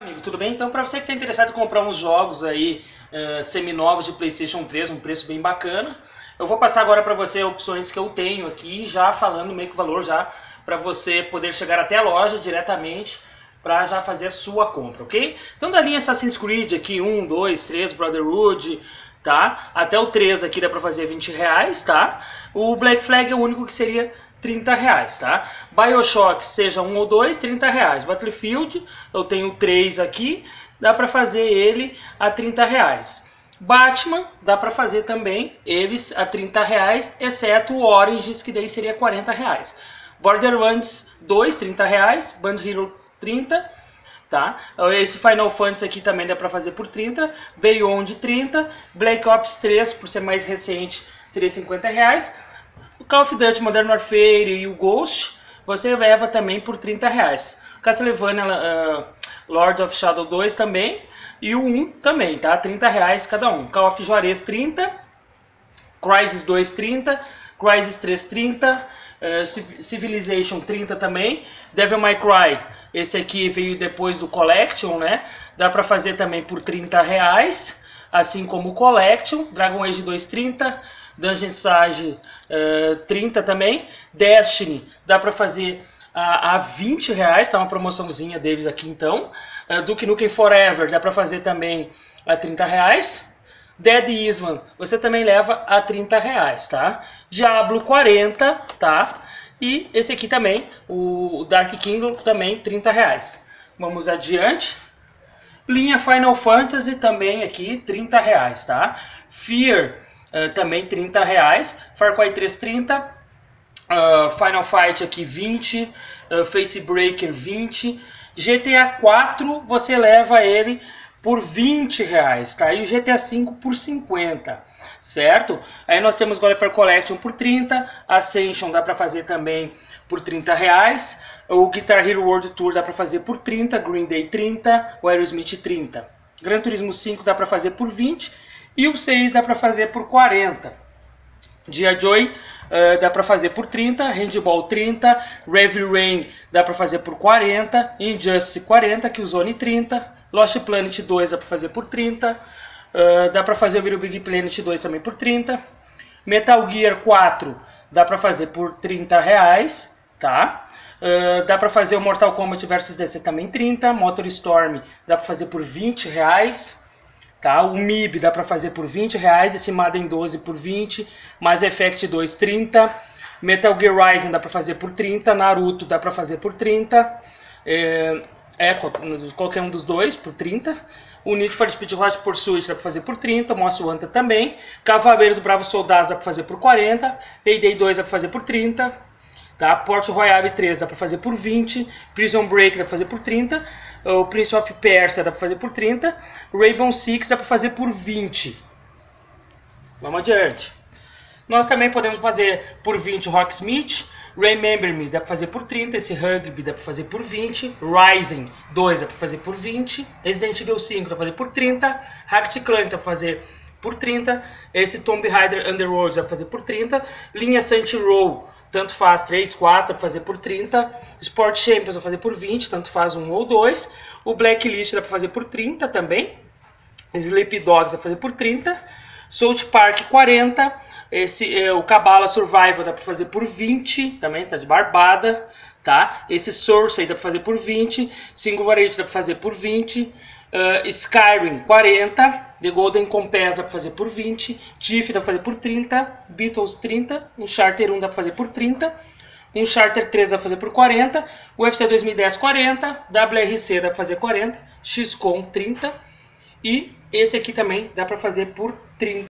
Amigo, tudo bem? Então, para você que está interessado em comprar uns jogos aí uh, semi-novos de PlayStation 3, um preço bem bacana, eu vou passar agora para você opções que eu tenho aqui, já falando meio que o valor já, para você poder chegar até a loja diretamente para já fazer a sua compra, ok? Então, da linha Assassin's Creed aqui, 1, 2, 3, Brotherhood, tá? Até o 3 aqui dá para fazer 20 reais, tá? O Black Flag é o único que seria 30 reais, tá? Bioshock, seja um ou dois, 30 reais. Battlefield, eu tenho três aqui, dá para fazer ele a 30 reais. Batman, dá para fazer também eles a 30 reais, exceto o Origins, que daí seria 40 reais. Borderlands 2, 30 reais. Band Hero, 30 tá? Esse Final Fantasy aqui também dá para fazer por 30, Beyond 30, Black Ops 3, por ser mais recente, seria 50 reais. O Call of Duty Modern Warfare e o Ghost, você leva também por 30 reais. Castlevania uh, Lord of Shadow 2 também, e o 1 também, tá? 30 reais cada um. Call of Juarez 30, Crysis 2 30, Crysis 3 30, uh, Civilization 30 também, Devil May Cry, esse aqui veio depois do Collection, né? Dá pra fazer também por 30 reais, assim como o Collection, Dragon Age 2 30, Dungeon Sage uh, 30 também. Destiny dá para fazer a, a 20 reais, tá uma promoçãozinha deles aqui então. Uh, Duke Nukem Forever dá para fazer também a 30 reais. Dead Isman você também leva a 30 reais, tá? Diablo 40, tá? E esse aqui também, o Dark Kingdom, também 30 reais. Vamos adiante. Linha Final Fantasy também aqui, 30 reais, tá? Fear uh, também 30 reais. Far Cry 3 30. Uh, Final Fight aqui 20. Uh, Face Breaker 20. GTA 4 você leva ele por 20 reais, tá? E o GTA 5 por 50, certo? Aí nós temos War Collection por 30, Ascension dá para fazer também por 30 reais, o Guitar Hero World Tour dá para fazer por 30, Green Day 30, o Aerosmith 30. Gran Turismo 5 dá para fazer por 20 e o 6 dá para fazer por 40. Dia Joy uh, dá para fazer por 30, Handball 30, Heavy Rain dá para fazer por 40, Injustice 40, Killzone 30, Lost Planet 2 dá para fazer por 30, uh, dá para fazer o Little Big Planet 2 também por 30, Metal Gear 4 dá para fazer por 30 reais, tá? Uh, dá para fazer o Mortal Kombat vs DC também 30, Motor Storm dá para fazer por 20 reais, Tá? O MIB dá para fazer por 20 reais, esse Madden 12 por 20, Mass Effect 2 30, Metal Gear Rising dá para fazer por 30, Naruto dá para fazer por 30, é, é, qualquer um dos dois por 30, o Need for Speed Hot Pursuit dá para fazer por 30, Most Wanted também, Cavaleiros Bravos Soldados dá para fazer por 40, Payday 2 dá para fazer por 30, Tá? Port Royale 3 dá para fazer por 20, Prison Break dá para fazer por 30, o Prince of Persia dá para fazer por 30, Raven Six dá para fazer por 20. Vamos adiante. Nós também podemos fazer por 20 Rocksmith, Remember Me dá para fazer por 30, esse Rugby dá para fazer por 20, Rising 2 dá para fazer por 20, Resident Evil 5 dá para fazer por 30, Hacked Clank dá para fazer por 30, esse Tomb Raider Underworld dá para fazer por 30, Linha Saint Row tanto faz 3, 4 para fazer por 30. Sport Champions vai fazer por 20, tanto faz um ou dois. O Blacklist dá para fazer por 30 também. Sleep Dogs vai fazer por 30. South Park 40. Esse, é, o Cabala Survival dá para fazer por 20, também tá de barbada, tá? Esse Source aí dá para fazer por 20. Single Variety dá para fazer por 20. Uh, Skyrim 40. The Golden Compass dá pra fazer por 20, Tiff dá pra fazer por 30, Beatles 30, um Charter 1 dá pra fazer por 30, um Charter 3 dá pra fazer por 40, UFC 2010 40, WRC dá pra fazer 40, XCOM 30 e esse aqui também dá pra fazer por 30.